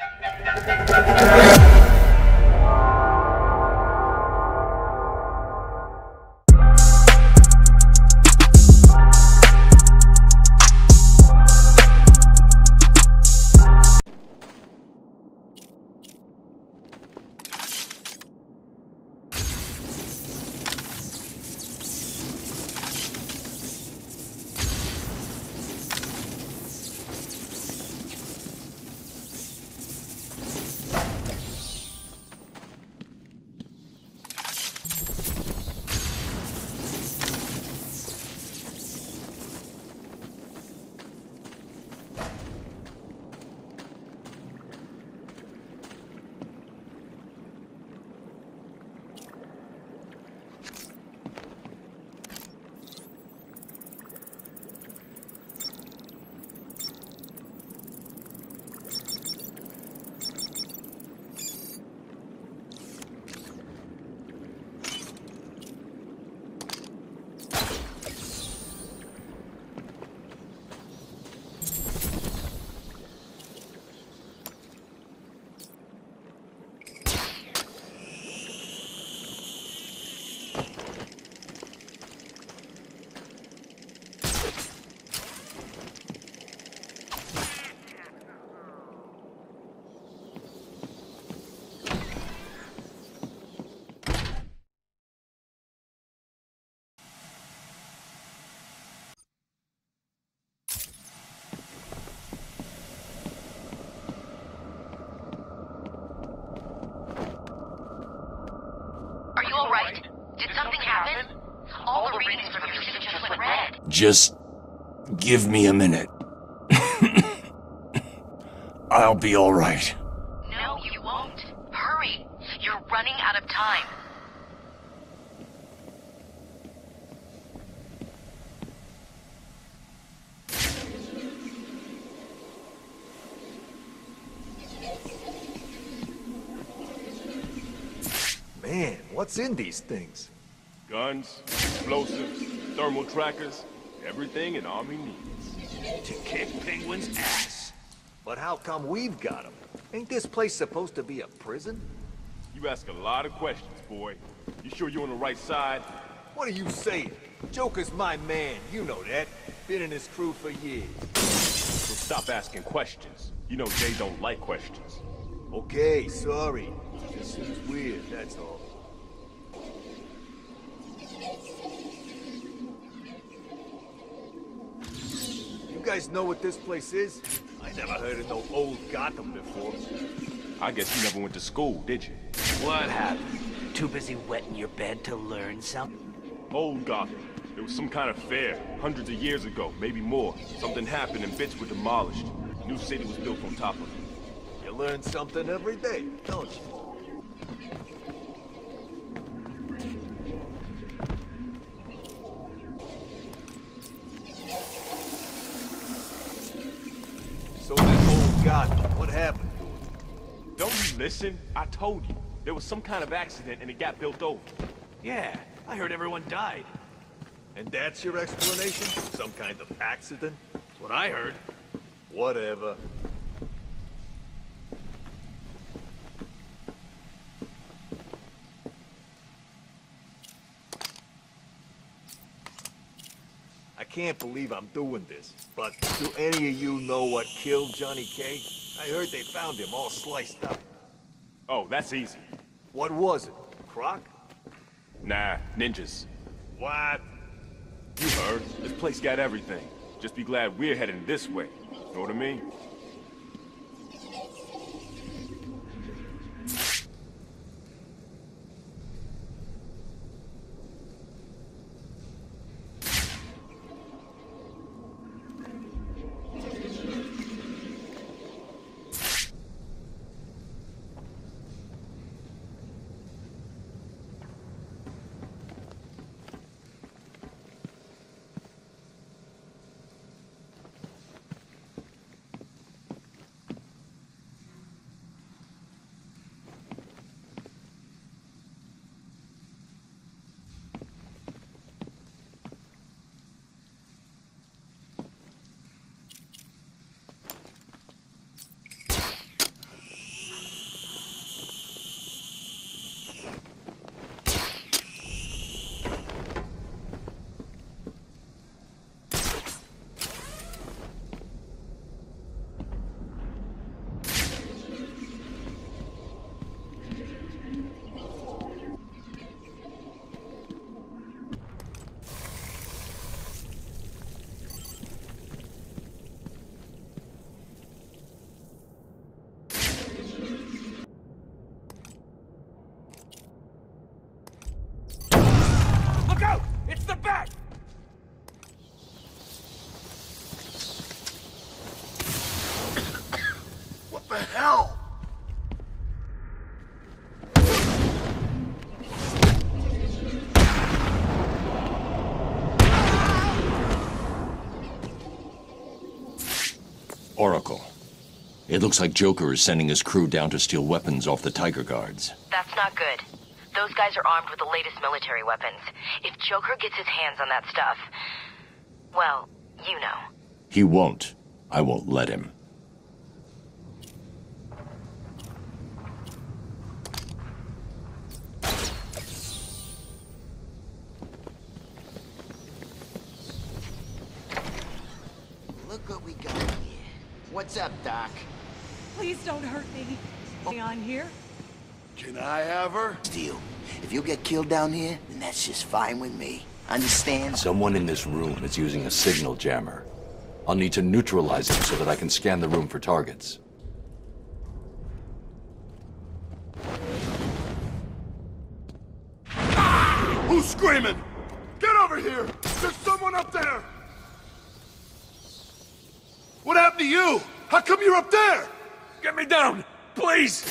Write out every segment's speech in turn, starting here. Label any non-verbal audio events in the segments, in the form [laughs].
Yeah. Are alright? Did something happen? All the readings from your system just went red. Just give me a minute. [laughs] I'll be alright. No, you won't. Hurry. You're running out of time. Man, what's in these things? Guns, explosives, thermal trackers, everything an army needs. To kick penguins' ass. But how come we've got them? Ain't this place supposed to be a prison? You ask a lot of questions, boy. You sure you're on the right side? What are you saying? Joker's my man, you know that. Been in his crew for years. So stop asking questions. You know Jay don't like questions. Okay, sorry. This seems weird, that's all. You guys know what this place is? I never heard of no old Gotham before. I guess you never went to school, did you? What happened? Too busy wetting your bed to learn something? Old Gotham. There was some kind of fair, hundreds of years ago, maybe more. Something happened and bits were demolished. New city was built on top of it. You learn something every day, don't you? So this old Gotham, what happened to it? Don't you listen? I told you. There was some kind of accident and it got built over. Yeah, I heard everyone died. And that's your explanation? Some kind of accident? That's what I heard. Whatever. Can't believe I'm doing this, but do any of you know what killed Johnny K? I heard they found him all sliced up. Oh, that's easy. What was it? Croc? Nah, ninjas. What? You heard. This place got everything. Just be glad we're heading this way. Know what I mean? It looks like Joker is sending his crew down to steal weapons off the Tyger Guards. That's not good. Those guys are armed with the latest military weapons. If Joker gets his hands on that stuff, well, you know. He won't. I won't let him. Look what we got here. What's up, Doc? Please don't hurt me. On here? Can I have her? Steel, if you get killed down here, then that's just fine with me. Understand? Someone in this room is using a signal jammer. I'll need to neutralize it so that I can scan the room for targets. Who's screaming? Get over here! There's someone up there! What happened to you? How come you're up there? Get me down! Please!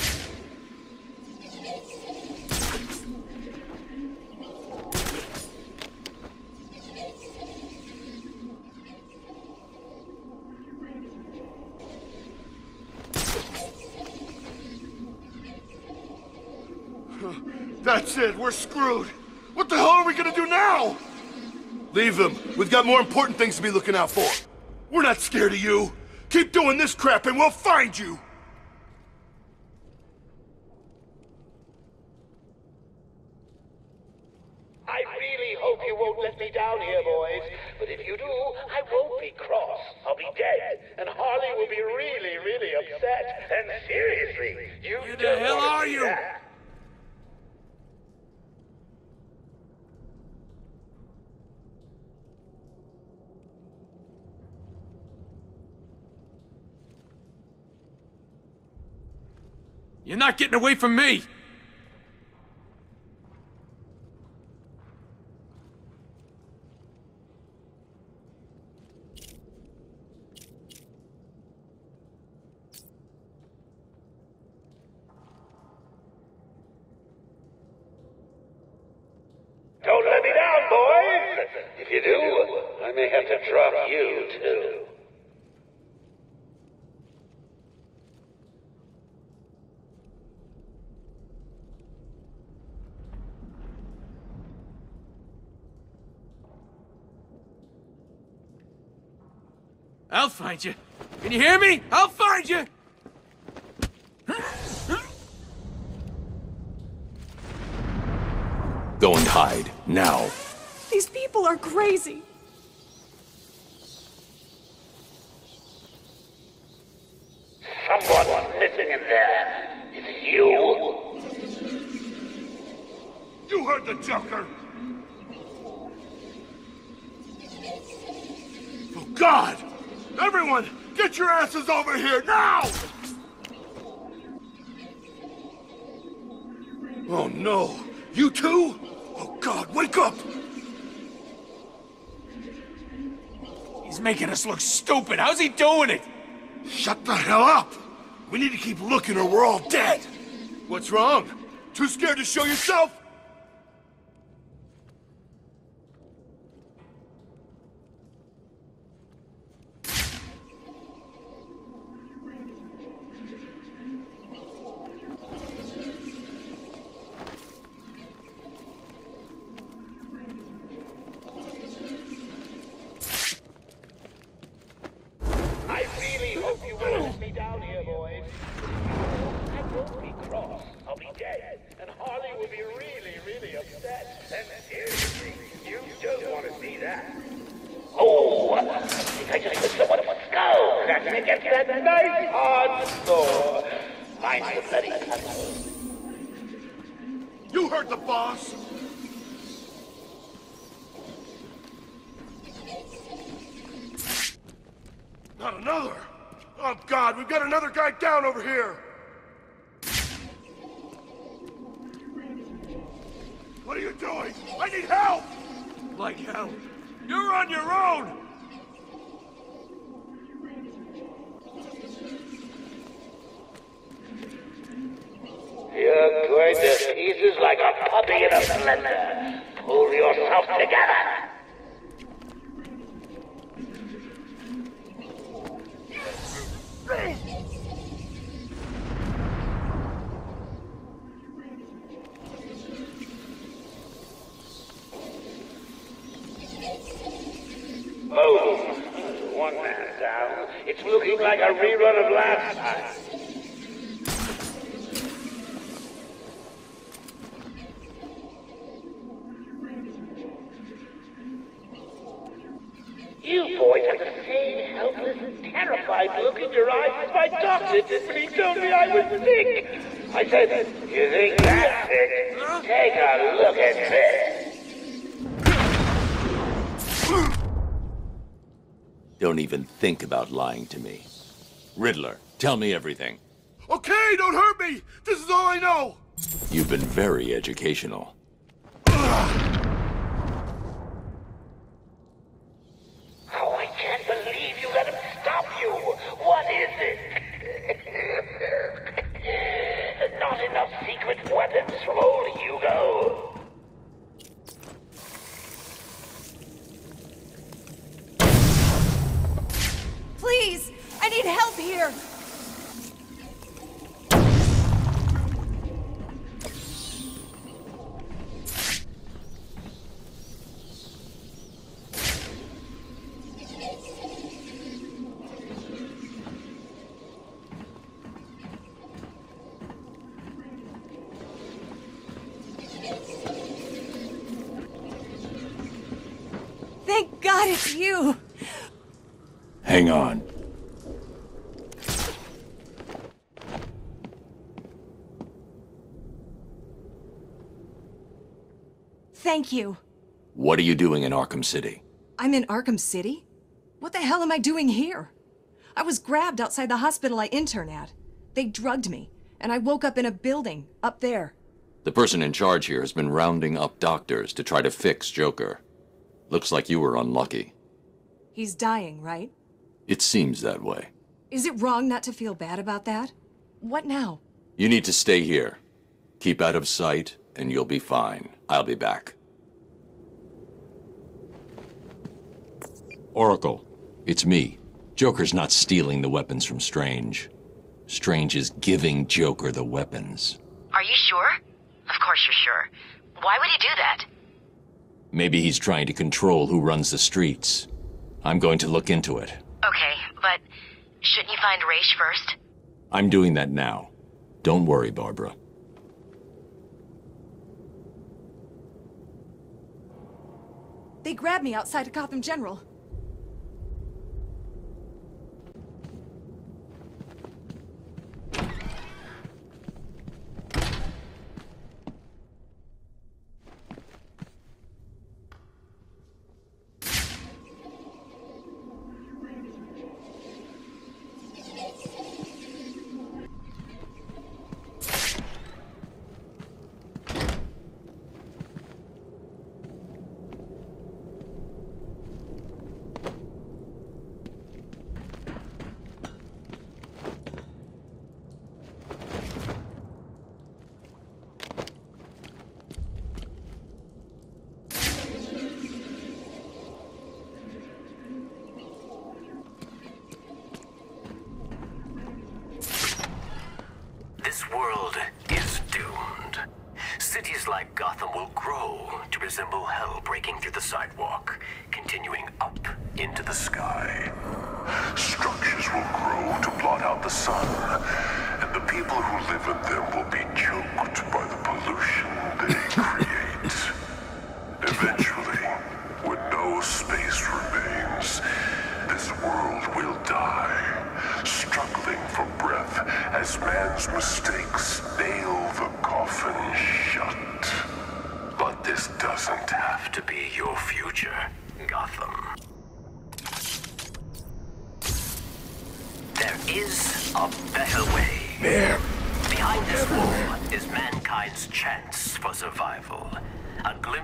That's it, we're screwed. What the hell are we gonna do now? Leave them. We've got more important things to be looking out for. We're not scared of you. Keep doing this crap and we'll find you. I really hope you won't let me down here, boys. But if you do, I won't be cross. I'll be dead, and Harley will be really, really upset. And seriously, you Who the hell are you? that. You're not getting away from me! Don't let me down, boys! If you do, I may have to drop you, too. I'll find you. Can you hear me? I'll find you! Go and hide, now. These people are crazy. Someone's missing in there. Is it you? You heard the Joker! Oh, God! Everyone, get your asses over here now! Oh, no. You too? Oh, God, wake up! He's making us look stupid. How's he doing it? Shut the hell up! We need to keep looking or we're all dead! What's wrong? Too scared to show yourself? I really hope you won't let me down here, boys. I won't be cross. I'll be dead, and Harley will be really, really upset. You don't want to see that. Oh, I think I just put someone in my skull, cracking against that nice hard. Mine's the. You heard the boss! Not another! Oh god, we've got another guy down over here! are you doing? I need help! Like hell. You're on your own! You're going to pieces like a puppy in a blender. Pull yourself together! Down. It's looking like a rerun of last time. You boys have the same helpless and terrified look in your eyes as my doctor did when he told me I was sick. I said, you think that's it? Take a look at this. Don't even think about lying to me. Riddler, tell me everything. Okay, don't hurt me! This is all I know! You've been very educational. Oh, I can't believe you let him stop you. What is it? Not enough secret weapons from old Hugo. Please! I need help here! Thank God it's you! Hang on. Thank you. What are you doing in Arkham City? I'm in Arkham City? What the hell am I doing here? I was grabbed outside the hospital I intern at. They drugged me, and I woke up in a building up there. The person in charge here has been rounding up doctors to try to fix Joker. Looks like you were unlucky. He's dying, right? It seems that way. Is it wrong not to feel bad about that? What now? You need to stay here. Keep out of sight, and you'll be fine. I'll be back. Oracle, it's me. Joker's not stealing the weapons from Strange. Strange is giving Joker the weapons. Are you sure? Of course you're sure. Why would he do that? Maybe he's trying to control who runs the streets. I'm going to look into it. Okay, but shouldn't you find Ra's first? I'm doing that now. Don't worry, Barbara. They grabbed me outside of Gotham General. This world is doomed. Cities like Gotham will grow to resemble hell breaking through the sidewalk, continuing up into the sky. Structures will grow to blot out the sun, and the people who live in them will be choked by the pollution they [laughs] create. Eventually, when no space remains, this world will die, struggling for breath as man's mistakes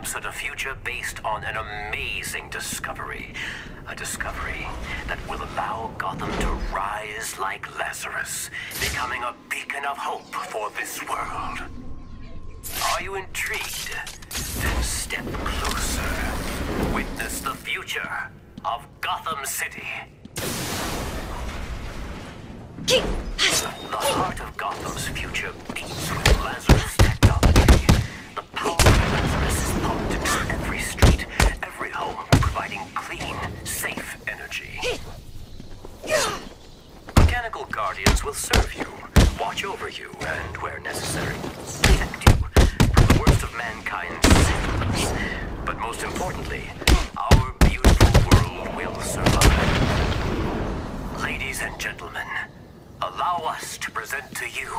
A glimpse a future based on an amazing discovery. A discovery that will allow Gotham to rise like Lazarus, becoming a beacon of hope for this world. Are you intrigued? Then step closer. Witness the future of Gotham City. The heart of Gotham's future beats with Lazarus guardians will serve you, watch over you, and where necessary, protect you from the worst of mankind's sins. But most importantly, our beautiful world will survive. Ladies and gentlemen, allow us to present to you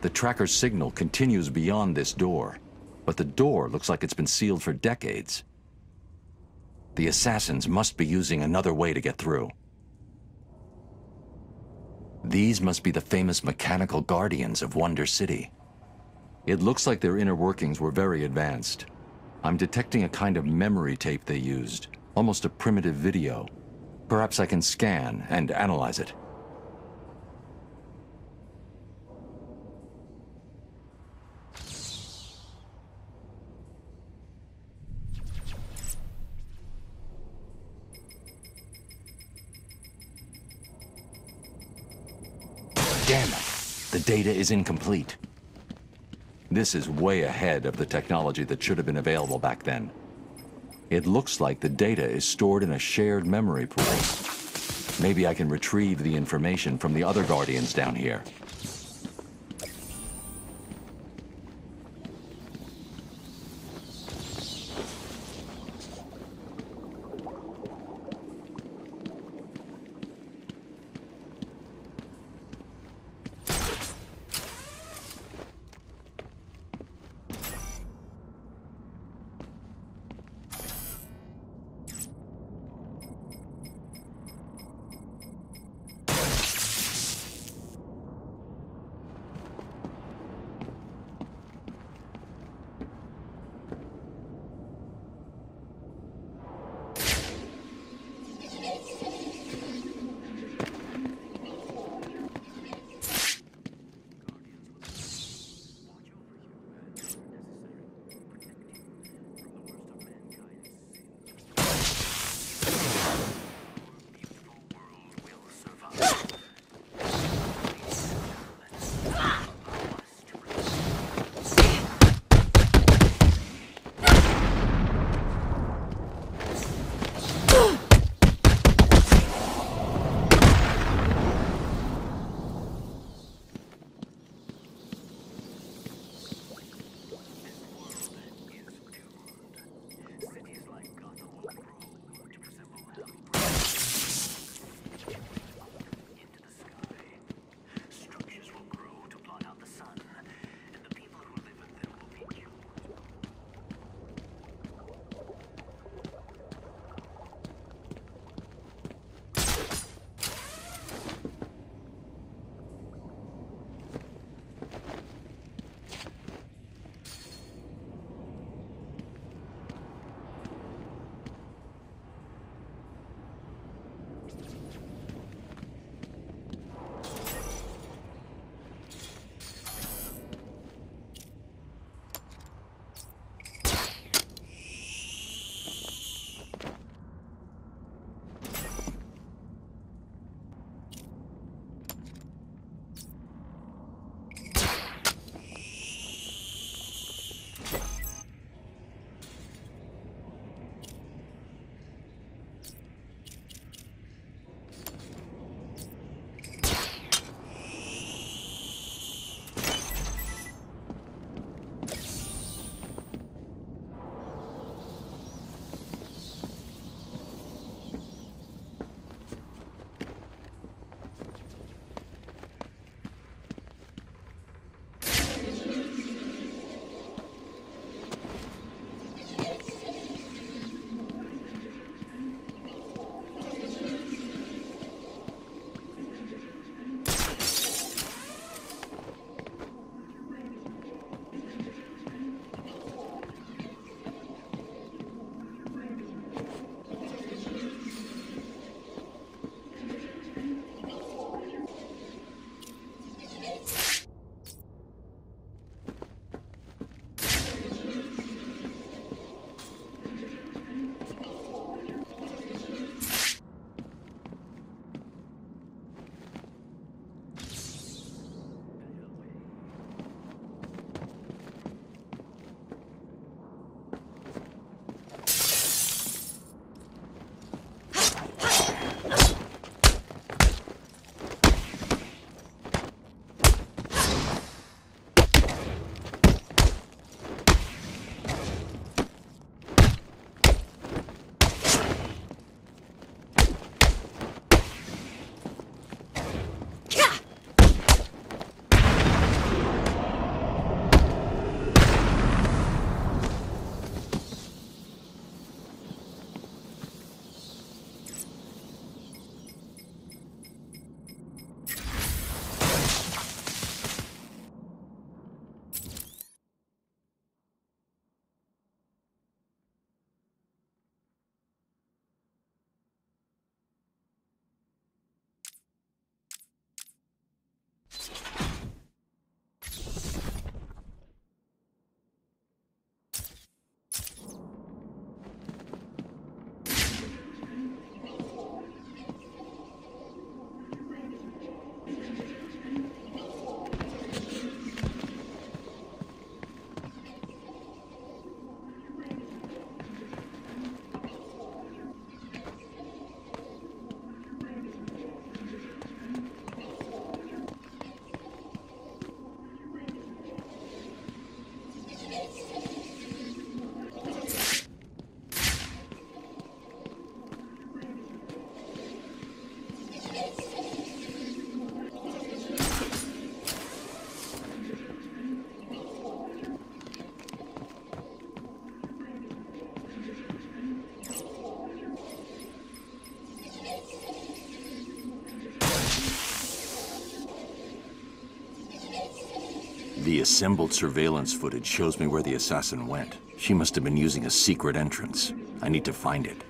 The tracker's signal continues beyond this door, but the door looks like it's been sealed for decades. The assassins must be using another way to get through. These must be the famous mechanical guardians of Wonder City. It looks like their inner workings were very advanced. I'm detecting a kind of memory tape they used, almost a primitive video. Perhaps I can scan and analyze it. Data is incomplete. This is way ahead of the technology that should have been available back then. It looks like the data is stored in a shared memory pool. Maybe I can retrieve the information from the other Guardians down here. The assembled surveillance footage shows me where the assassin went. She must have been using a secret entrance. I need to find it.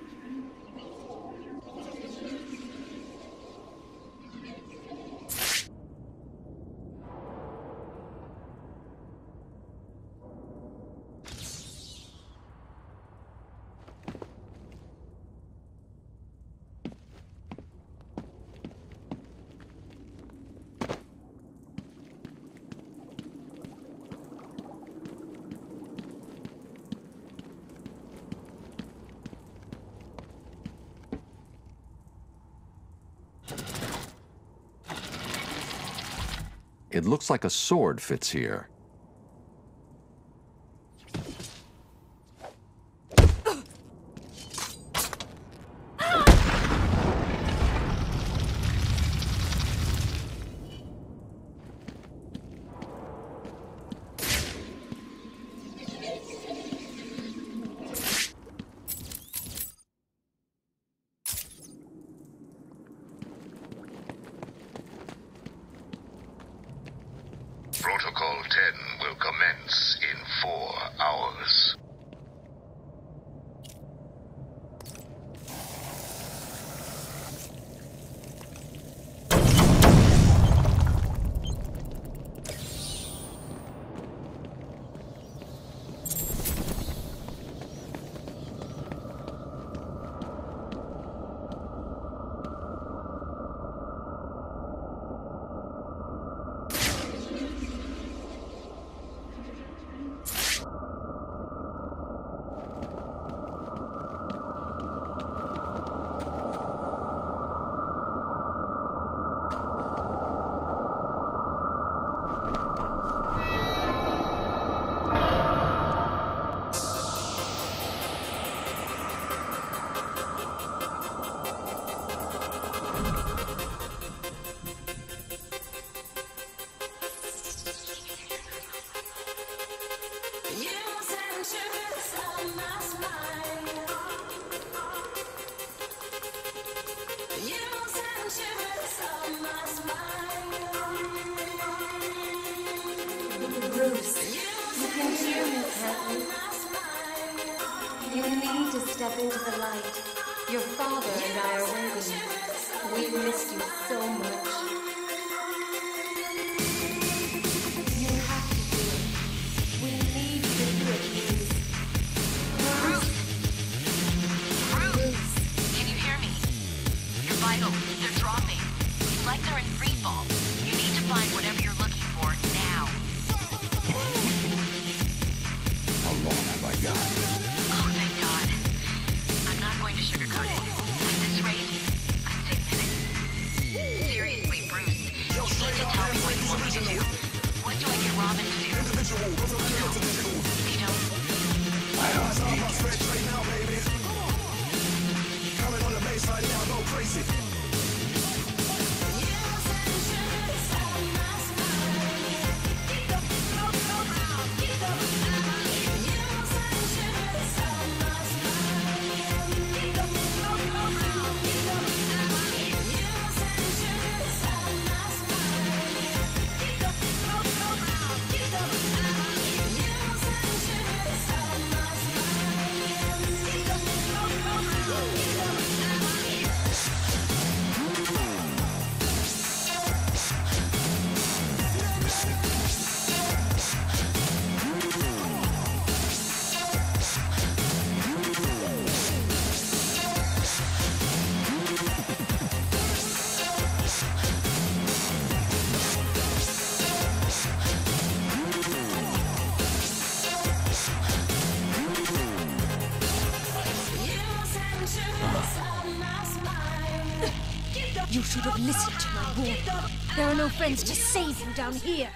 Like a sword fits here. thank you so much. no friends to save you down here.